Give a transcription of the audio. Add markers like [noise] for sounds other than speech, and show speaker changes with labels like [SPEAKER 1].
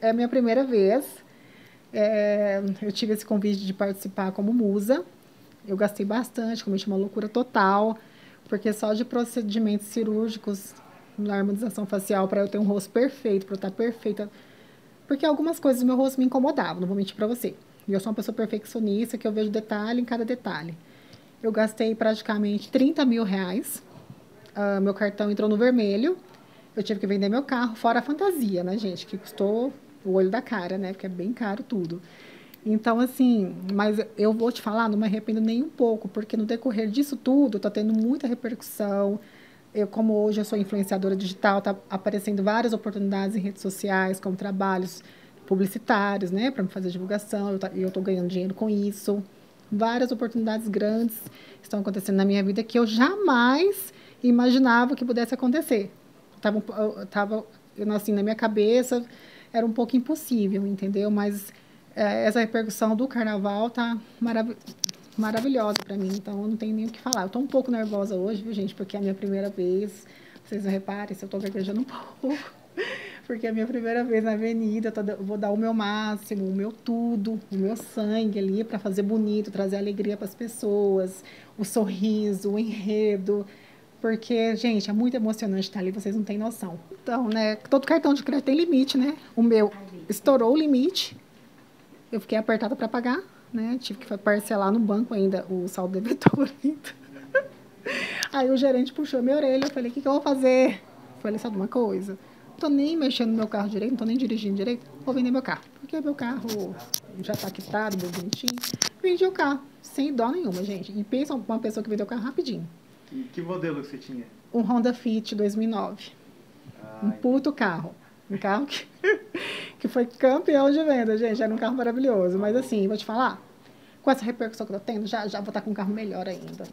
[SPEAKER 1] é a minha primeira vez. É, eu tive esse convite de participar como musa. Eu gastei bastante, cometi uma loucura total, porque só de procedimentos cirúrgicos na harmonização facial para eu ter um rosto perfeito, para eu estar perfeita. Porque algumas coisas do meu rosto me incomodavam, não vou mentir para você. E eu sou uma pessoa perfeccionista, que eu vejo detalhe em cada detalhe. Eu gastei praticamente 30 mil reais. Uh, meu cartão entrou no vermelho. Eu tive que vender meu carro, fora a fantasia, né, gente? Que custou o olho da cara, né? Porque é bem caro tudo. Então, assim, mas eu vou te falar, não me arrependo nem um pouco, porque no decorrer disso tudo, tá tendo muita repercussão. Eu, como hoje eu sou influenciadora digital, tá aparecendo várias oportunidades em redes sociais, como trabalhos publicitários, né, para me fazer divulgação, e eu estou ganhando dinheiro com isso. Várias oportunidades grandes estão acontecendo na minha vida que eu jamais imaginava que pudesse acontecer. Tava, tava assim, na minha cabeça, era um pouco impossível, entendeu? Mas é, essa repercussão do carnaval tá marav maravilhosa para mim, então eu não tenho nem o que falar. Eu tô um pouco nervosa hoje, viu, gente? Porque é a minha primeira vez. Vocês reparem se eu tô gaguejando um [laughs] pouco. Porque é a minha primeira vez na avenida, eu vou dar o meu máximo, o meu tudo, o meu sangue ali para fazer bonito, trazer alegria para as pessoas, o sorriso, o enredo. Porque, gente, é muito emocionante estar ali, vocês não têm noção. Então, né, todo cartão de crédito tem limite, né? O meu estourou o limite. Eu fiquei apertada para pagar, né? Tive que parcelar no banco ainda o saldo devedor ainda. [laughs] Aí o gerente puxou minha orelha, eu falei: "O que que eu vou fazer?" Eu falei: "Sabe uma coisa? Não tô nem mexendo no meu carro direito, não tô nem dirigindo direito, vou vender meu carro. Porque meu carro já tá quitado, bem bonitinho. Vendi o carro, sem dó nenhuma, gente. E pensa uma pessoa que vendeu o carro rapidinho.
[SPEAKER 2] Que modelo você tinha?
[SPEAKER 1] Um Honda Fit 2009. Ah, um puto carro. Um carro que, [laughs] que foi campeão de venda, gente. Era um carro maravilhoso. Mas assim, vou te falar, com essa repercussão que eu tô tendo, já, já vou estar com um carro melhor ainda.